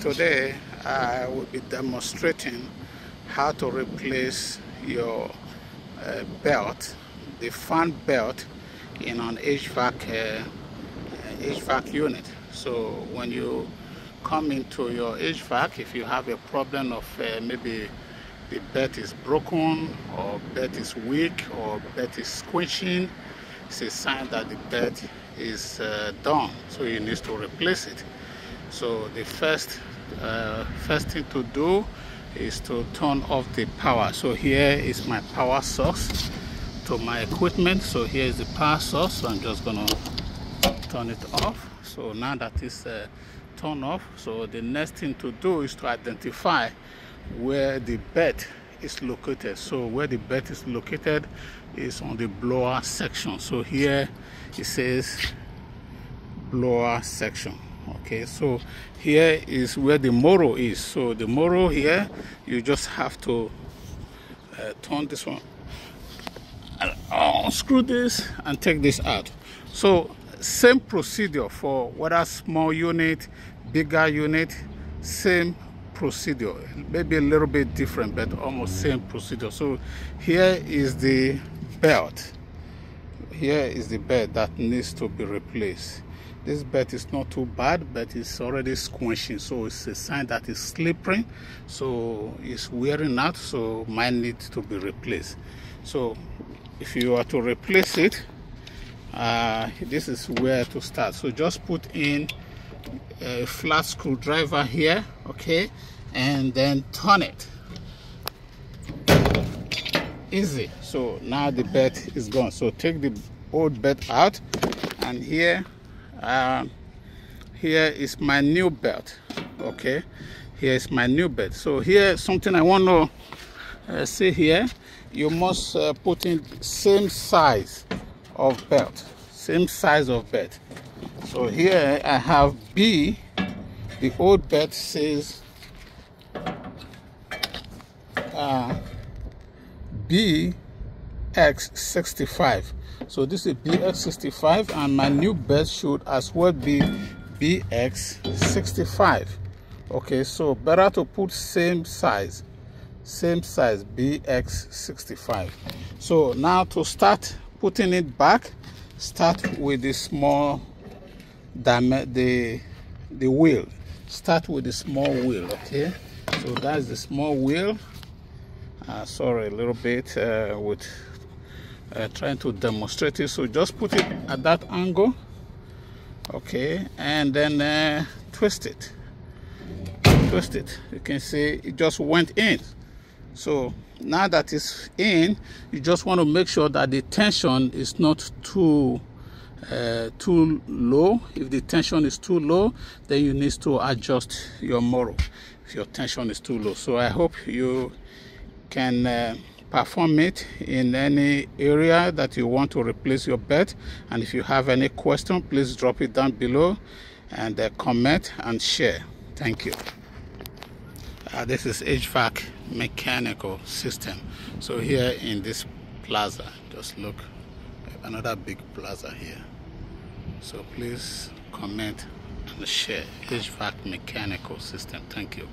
today I will be demonstrating how to replace your uh, belt, the fan belt in an HVAC, uh, HVAC unit. So when you come into your HVAC, if you have a problem of uh, maybe the belt is broken or belt is weak or belt is squishing, it's a sign that the belt is uh, done. So you need to replace it. So the first uh, first thing to do is to turn off the power. So here is my power source to my equipment. So here is the power source. So I'm just gonna turn it off. So now that is uh, turned off, so the next thing to do is to identify where the bed is located. So where the bed is located is on the blower section. So here it says blower section okay so here is where the motor is. So the motor here you just have to uh, turn this one and unscrew this and take this out. So same procedure for whether small unit bigger unit same procedure. Maybe a little bit different but almost same procedure. So here is the belt. Here is the belt that needs to be replaced this bed is not too bad but it's already squishing so it's a sign that it's slippery so it's wearing out. So might need to be replaced. So if you are to replace it uh, this is where to start. So just put in a flat screwdriver here okay and then turn it. Easy. So now the bed is gone. So take the old bed out and here uh, here is my new belt okay? Here is my new belt. So here something i want to uh, see here you must uh, put in same size of belt same size of belt. So here i have b the old belt says uh, bx65 so this is bx65 and my new bed should as well be bx65 okay so better to put same size same size bx65 so now to start putting it back start with the small the the wheel. Start with the small wheel okay? So that's the small wheel. Uh, sorry a little bit uh, with uh, trying to demonstrate it so just put it at that angle okay and then uh, twist it. Twist it. You can see it just went in. So now that it's in you just want to make sure that the tension is not too uh, too low. If the tension is too low then you need to adjust your motor if your tension is too low. So i hope you can uh, perform it in any area that you want to replace your bed and if you have any question please drop it down below and uh, comment and share. Thank you. Uh, this is HVAC mechanical system. So here in this plaza just look another big plaza here. So please comment and share HVAC mechanical system. Thank you